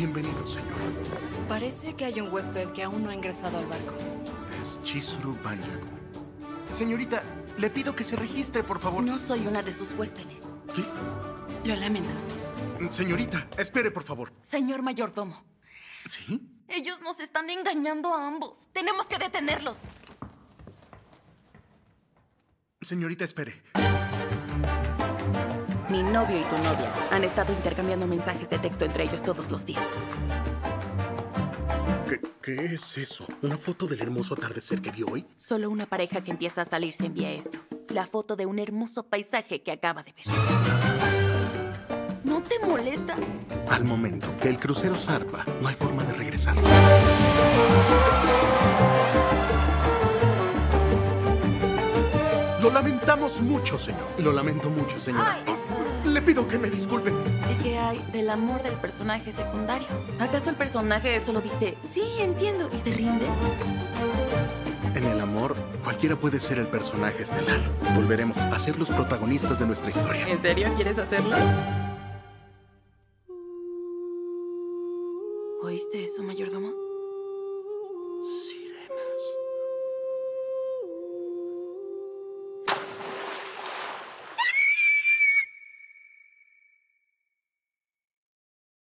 Bienvenido, señor. Parece que hay un huésped que aún no ha ingresado al barco. Es Chizuru Banjaku. Señorita, le pido que se registre, por favor. No soy una de sus huéspedes. ¿Qué? Lo lamento. Señorita, espere, por favor. Señor mayordomo, ¿Sí? ellos nos están engañando a ambos. Tenemos que detenerlos. Señorita, espere. Novio y tu novia han estado intercambiando mensajes de texto entre ellos todos los días. ¿Qué, qué es eso? ¿Una foto del hermoso atardecer que vio hoy? Solo una pareja que empieza a salir se envía esto. La foto de un hermoso paisaje que acaba de ver. ¿No te molesta? Al momento que el crucero zarpa, no hay forma de regresar. Lo lamentamos mucho, señor. Lo lamento mucho, señora. Ay. Le pido que me disculpe. ¿Y qué hay del amor del personaje secundario? ¿Acaso el personaje solo dice, sí, entiendo, y se rinde? En el amor, cualquiera puede ser el personaje estelar. Volveremos a ser los protagonistas de nuestra historia. ¿En serio quieres hacerlo? ¿Oíste eso, mayordomo?